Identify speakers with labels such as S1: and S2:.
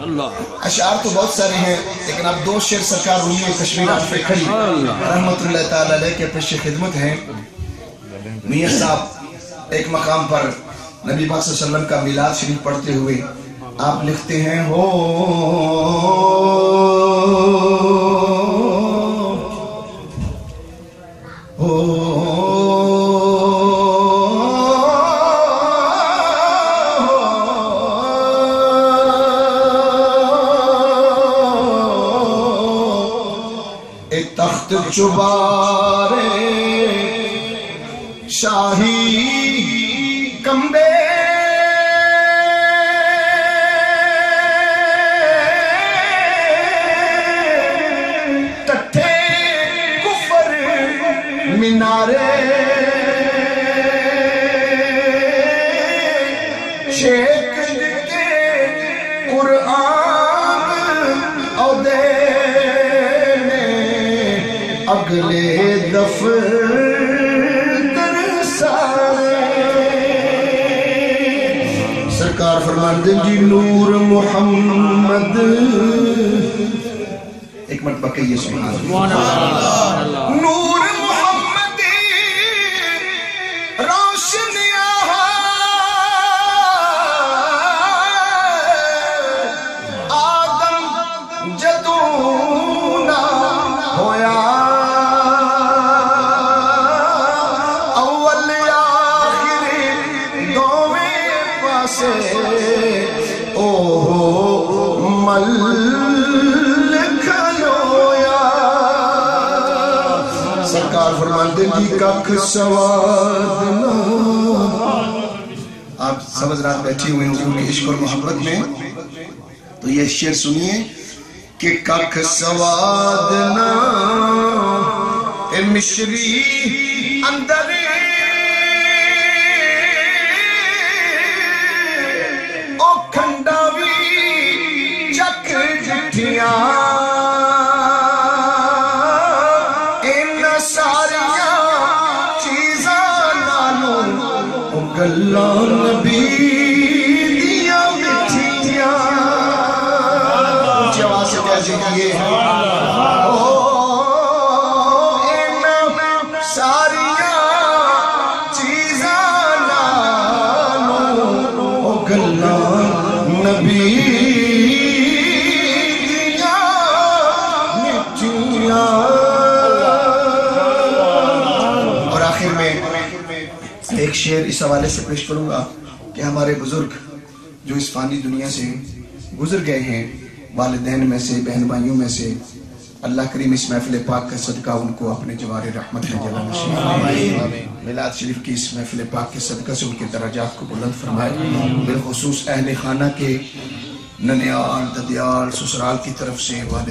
S1: اشعار تو بہت سارے ہیں لیکن اب دو شعر سرکار رومی کشمیر آج پہ کھڑی۔ رحمت اللہ تعالیٰ علیہ کے پیش خدمت ہیں۔ میاں صاحب ایک مقام پر نبی پاک صلی اللہ علیہ وسلم کا میلاد شریف پڑھتے ہوئے آپ لکھتے ہیں ہو تخت چبارے شاہی کمبے تٹھے کفر مینارے شیخ اگلے دفتر سارے سرکار فرمان دیں جی نور محمد. ایک مرتبہ کہیے سبحان اللہ نور محمد. روشنیاں آدم جدوں سرکار فرماتے جی ککھ سواد نہ۔ آپ سمجھ رات بیٹھی ہوئے حضور کی عشق اور محبت میں۔ تو یہ شعر سنیے کہ ککھ سواد نہ۔ اے مشری اندر۔ او کھنڈاوی چک جٹھیاں گلان نبی دیاں مٹھیاں اونچی آواز سے کہہ دیجیے ساریاں چیزاں نبی۔ ایک شعر اس حوالے سے پیش کروں گا کہ ہمارے بزرگ جو اس فانی دنیا سے گزر گئے ہیں والدین میں سے بہن بھائیوں میں سے اللہ کریم اس محفل پاک کا صدقہ ان کو اپنے جوار رحمت میں جلال نشین میلاد شریف کی اس محفل پاک کے صدقہ سے ان کے درجات کو بلند فرمائے۔ بالخصوص اہل خانہ کے ننیال ددیال سسرال کی طرف سے والد